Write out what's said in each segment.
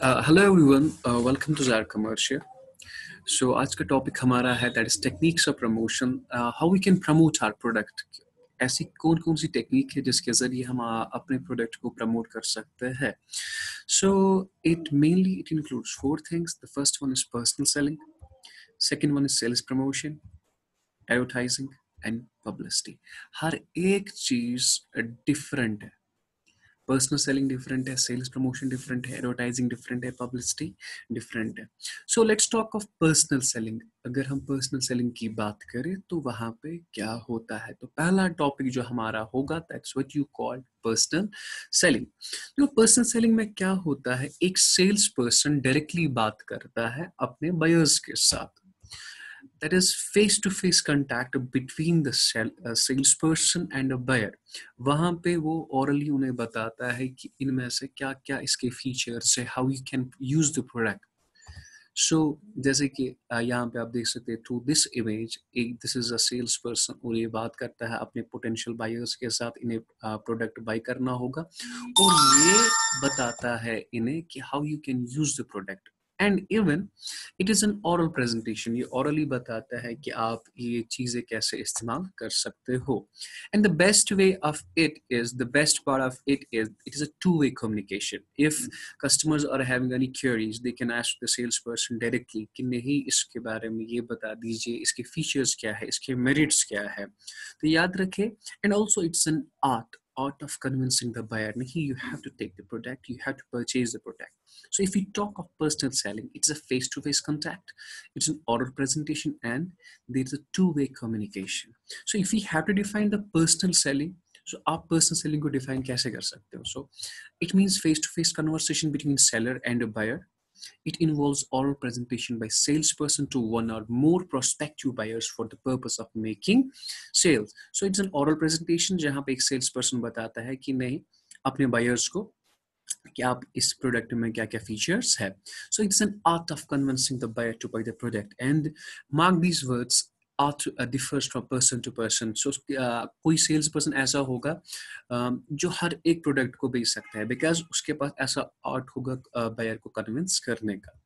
Hello everyone welcome to jar commercial so आज का topic हमारा है that is techniques of promotion how we can promote our product ऐसी कौन कौन सी टेक्निक है जिसके ज़रिए हम अपने प्रोडक्ट को प्रमोट कर सकते हैं? So it mainly it includes four things the first one is personal selling second one is sales promotion advertising and publicity हर एक चीज़ डिफरेंट है। पर्सनल सेलिंग डिफरेंट है सेल्स प्रमोशन डिफरेंट है एडवर्टाइजिंग डिफरेंट है publicity different है। So let's talk of personal selling अगर हम personal selling की बात करें तो वहाँ पे क्या होता है? तो पहला टॉपिक जो हमारा होगा that's what you call personal selling तो पर्सनल सेलिंग में क्या होता है? एक सेल्स पर्सन डायरेक्टली बात करता है अपने बायर्स के साथ। That is face to face contact between the sell, uh, salesperson and a buyer. पे वो orally उन्हें बताता है कि इनमें से क्या क्या इसके फीचर्स है how you can use the product so जैसे कि यहाँ पे आप देख सकते हैं थ्रू दिस इमेज एक this is a sales person और ये बात करता है अपने पोटेंशियल बायर्स के साथ इन्हें प्रोडक्ट बाय करना होगा। और ये बताता है इन्हें कि how you can use the product and even it is an oral presentation ये ऑरली बताता है कि आप ये चीज़ें कैसे इस्तेमाल कर सकते हो। And the best way of it is the best part of it is it is a two way communication if customers are having any queries they can ask the sales person directly कि नहीं इसके बारे में ये बता दीजिए, इसके features क्या है, इसके मेरिट्स क्या है। तो याद रखें and also it's an art art of convincing the buyer. Here you have to take the product, you have to purchase the product. So if we talk of personal selling, it's a face-to-face contact, it's an oral presentation, and there's a two-way communication. So if we have to define the personal selling, so our personal selling को define कैसे कर सकते हो? So it means face-to-face conversation between seller and a buyer it involves oral presentation by salesperson to one or more prospective buyers for the purpose of making sales. So it's an oral presentation जहाँ पे एक salesperson बताता है कि नहीं अपने buyers को कि आप इस प्रोडक्ट में क्या क्या फीचर्स है so it's an art of convincing the buyer to buy the product and mark these words differs from person to person so कोई सेल्स पर्सन ऐसा होगा जो हर एक प्रोडक्ट को बेच सकता है बिकॉज़ उसके पास ऐसा आर्ट होगा बायर को कन्विंस करने का।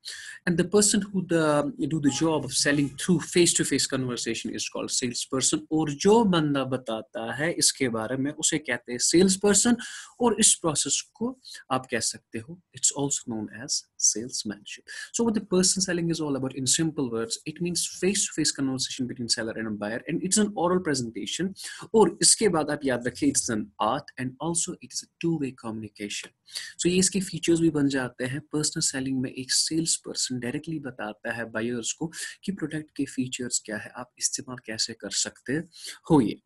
And the person who do the job of selling through face to face conversation is called sales person और जो बंदा बताता है इसके बारे में, उसे कहते हैं सेल्स पर्सन और इस प्रोसेस को आप कह सकते हो it's also known as salesmanship so what the person selling is all about in simple words it means face to face conversation between seller and a buyer and it's an oral presentation और इसके बाद आप याद रखें it's an art and also it is a two way communication so ये इसके features भी बन जाते हैं personal selling में एक sales person directly बताता है buyers को कि product के features क्या है आप इस्तेमाल कैसे कर सकते हो ये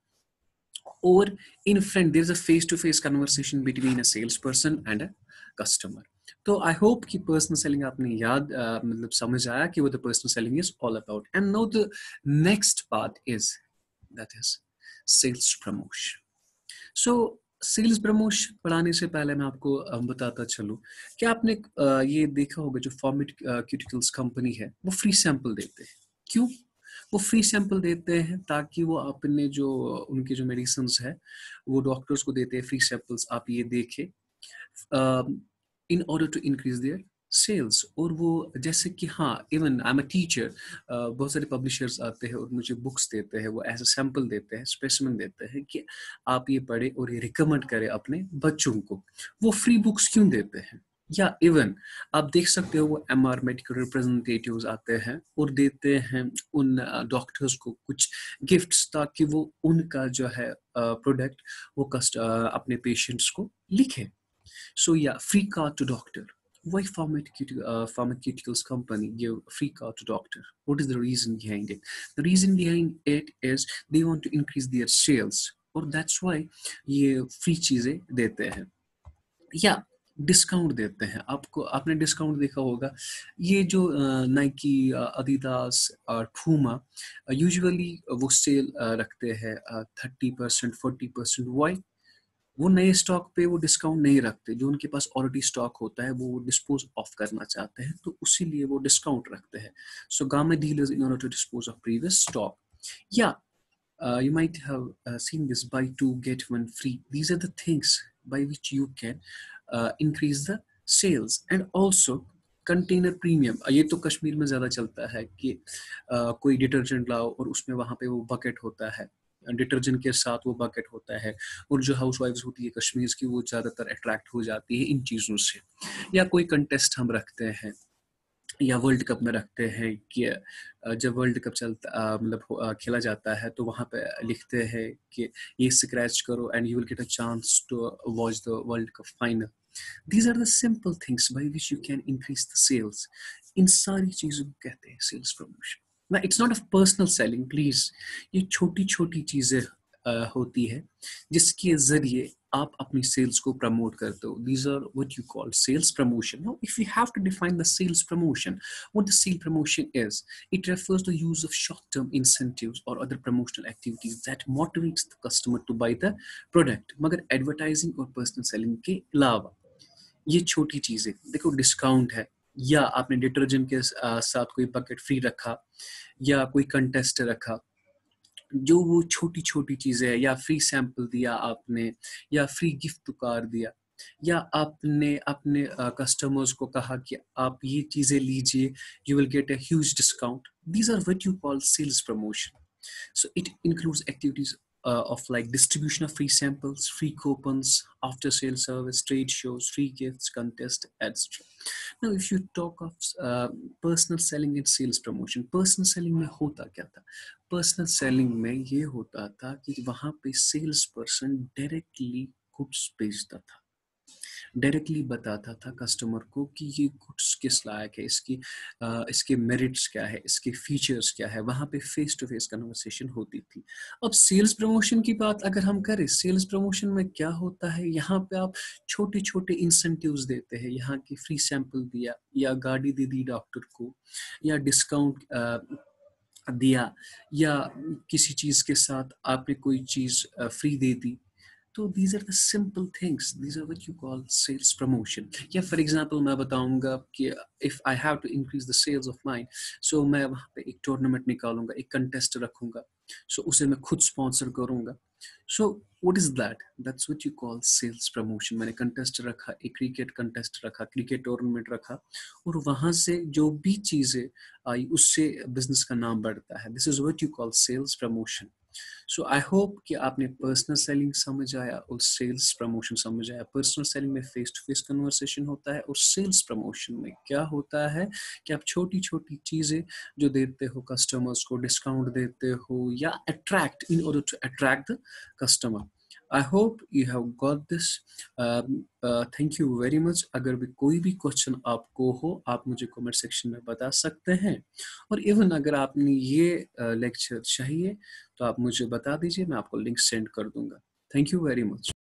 or in front there's a face to face conversation between a salesperson and a customer तो आई होप कि पर्सनल सेलिंग आपने याद मतलब समझ आया कि वो the personal selling is all about and no the next part is that is sales promotion so sales promotion पढ़ाने से पहले मैं आपको बताता चलूँ। कि आपने ये देखा होगा जो फॉर्मेट क्यूटिकल्स कंपनी है, वो फ्री सैंपल देते हैं। क्यों? वो फ्री सैंपल देते हैं ताकि वो अपने जो, उनके जो मेडिसिन है, वो डॉक्टर्स को देते हैं फ्री सैंपल्स आप ये देखें। In order to increase their sales और वो जैसे कि हाँ even I am a teacher बहुत सारे पब्लिशर्स आते हैं और मुझे बुक्स देते हैं, वो एज अ सैंपल देते हैं स्पेसिमन देते हैं कि आप ये पढ़े और ये रिकमेंड करें अपने बच्चों को। वो फ्री बुक्स क्यों देते हैं? या इवन आप देख सकते हो वो एम आर मेडिकल रिप्रेजेंटेटिव आते हैं और देते हैं उन डॉक्टर्स को कुछ गिफ्ट्स ताकि वो उनका जो है प्रोडक्ट वो कस्ट अपने पेशेंट्स को लिखे। So yeah, free card to doctor. Why pharmaceutical, uh, pharmaceuticals company give free card to doctor? What is the reason behind it? The reason behind it is they want to increase their sales. और that's why ये free चीज़ें देते हैं या discount देते हैं आपको आपने डिस्काउंट देखा होगा ये जो नाइकी अदिदास और फूमा यूजुअली वो सेल रखते हैं thirty percent forty percent why वो नए स्टॉक पे वो डिस्काउंट नहीं रखते। जो उनके पास ऑलरेडी स्टॉक होता है वो डिस्पोज ऑफ़ करना चाहते हैं तो उसी लिए वो डिस्काउंट रखते हैं। सो गामे dealers in order to dispose of previous stock या you might have uh, seen this buy two get one free. These are the things by can uh, increase the sales and also container premium ये तो कश्मीर में ज़्यादा चलता है कि आ, कोई detergent लाओ और उसमें वहाँ पे वो बकेट होता है। डिटर्जेंट के साथ वो बकेट होता है और जो हाउस वाइफ्स होती है कश्मीर की, वो ज़्यादातर अट्रैक्ट हो जाती है इन चीज़ों से। या कोई कंटेस्ट हम रखते हैं, या वर्ल्ड कप में रखते हैं कि जब वर्ल्ड कप चलता मतलब खेला जाता है तो वहाँ पे लिखते हैं कि ये स्क्रैच करो and you will get a chance to watch the world cup final these are the simple things by which you can increase the sales in सारी चीज़ों को कहते हैं सेल्स प्रमोशन ना it's not a personal selling please ये छोटी छोटी चीज़ें होती है, जिसके ज़रिए आप अपनी सेल्स को प्रमोट करते हो। These are what you call sales promotion now if you have to define the sales promotion what the sale promotion is it refers to use of short term incentives or other promotional activities that motivates the customer to buy the product, मगर advertising और personal selling के अलावा, ये छोटी चीज़ें, देखो discount है या आपने डिटर्जेंट के साथ कोई बकेट फ्री रखा, या कोई कंटेस्ट रखा, जो वो छोटी छोटी चीज़ें है, या फ्री सैंपल दिया आपने, या फ्री गिफ्ट कार्ड दिया, या आपने अपने कस्टमर्स को कहा कि आप ये चीज़ें लीजिए you will get a huge discount these are what you call sales promotion so it includes activities uh, of like distribution of free samples, free coupons, after sale service, trade shows, free gifts, contest, etc. Now, if you talk of uh, personal selling and sales promotion, personal selling में होता क्या था personal selling में ये होता था कि वहाँ पे sales person directly goods बेचता था डायरेक्टली बताता था कस्टमर को कि ये गुड्स किस लायक है इसकी आ, इसके मेरिट्स क्या है इसके फीचर्स क्या है। वहाँ पे फेस टू फेस कन्वर्सेशन होती थी। अब सेल्स प्रमोशन की बात अगर हम करें सेल्स प्रमोशन में क्या होता है? यहाँ पे आप छोटे छोटे इंसेंटिव्स देते हैं। यहाँ की फ्री सैंपल दिया या गाड़ी दे दी डॉक्टर को या डिस्काउंट दिया या किसी चीज़ के साथ आपने कोई चीज़ फ्री दे दी। तो these are the simple things these are what you call sales promotion या फॉर एग्जांपल मैं बताऊँगा कि if I have to increase the sales of mine so मैं वहाँ पे एक टूर्नामेंट निकालूँगा, एक कंटेस्ट रखूँगा सो so उसे मैं खुद स्पॉन्सर करूँगा. So what is that that's what you call sales promotion मैंने कंटेस्ट रखा, एक क्रिकेट कंटेस्ट रखा क्रिकेट टूर्नामेंट रखा, और वहाँ से जो भी चीज़ें आई, उससे बिज़नेस का नाम बढ़ता है. This is what you call sales promotion so I hope कि आपने पर्सनल सेलिंग समझ आया और सेल्स प्रमोशन समझ आया। पर्सनल सेलिंग में फेस टू फेस कन्वर्सेशन होता है और सेल्स प्रमोशन में क्या होता है कि आप छोटी छोटी चीज़ें जो देते हो कस्टमर्स को डिस्काउंट देते हो या attract in order to attract the customer I hope you have got this thank you very much अगर भी कोई भी क्वेश्चन आपको हो आप मुझे कमेंट सेक्शन में बता सकते हैं। और इवन अगर आपने ये लेक्चर uh, चाहिए तो आप मुझे बता दीजिए मैं आपको लिंक सेंड कर दूँगा। Thank you very much